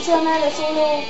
你现在的猪肉